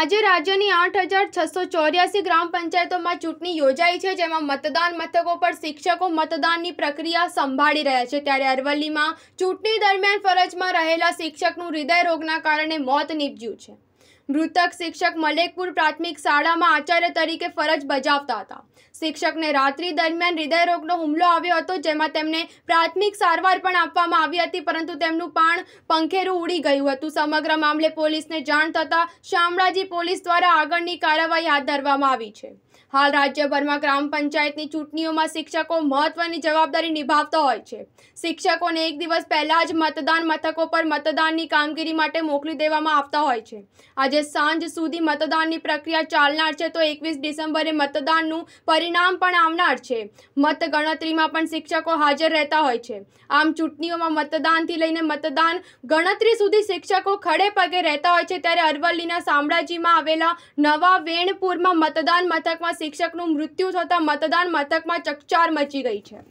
આજે રાજ્યની આઠ હજાર છસો ચોર્યાસી ગ્રામ પંચાયતોમાં ચૂંટણી યોજાઈ છે, જેમાં મતદાન મથકો પર શિક્ષકો મતદાનની પ્રક્રિયા સંભાળી રહ્યા છે. ત્યારે અરવલ્લીમાં ચૂંટણી દરમિયાન ફરજમાં રહેલા શિક્ષકનું હૃદય રોગના કારણે મોત નીપજ્યું છે. મૃતક શિક્ષક મલેકપુર પ્રાથમિક શાળામાં આચાર્ય તરીકે ફરજ બજાવતા હતા. શિક્ષકને રાત્રિ દરમિયાન હૃદયરોગનો હુમલો આવ્યો હતો, જેમાં તેમને પ્રાથમિક સારવાર પણ આપવામાં આવી હતી, પરંતુ તેમનું પાણ પંખેરું ઉડી ગયું હતું. સમગ્ર મામલે પોલીસને જાણ થતાં શામળાજી પોલીસ દ્વારા આગળની કાર્યવાહી હાથ ધરવામાં આવી છે. હાલ રાજ્યભરમાં ગ્રામ પંચાયતની ચૂંટણીઓમાં શિક્ષકો મહત્વની જવાબદારી નિભાવતા હોય છે. શિક્ષકોને એક દિવસ પહેલા જ મતદાન મથકો પર મતદાનની કામગીરી માટે મોકલી દેવામાં આવતા હોય છે. આજે સાંજ સુધી મતદાનની પ્રક્રિયા ચાલનાર છે તો એકવીસ ડિસેમ્બરે મતદાનનું પરિણામ પણ આવનાર છે. મતગણતરીમાં પણ શિક્ષકો હાજર રહેતા હોય છે. આમ ચૂંટણીઓમાં મતદાનથી લઈને મતદાન ગણતરી સુધી શિક્ષકો ખડે પગે રહેતા હોય છે ત્યારે અરવલ્લીના શામળાજીમાં આવેલા નવા વેણપુરમાં મતદાન મથકમાં શિક્ષકનું મૃત્યુ થતાં મતદાન મથકમાં ચકચાર મચી ગઈ છે.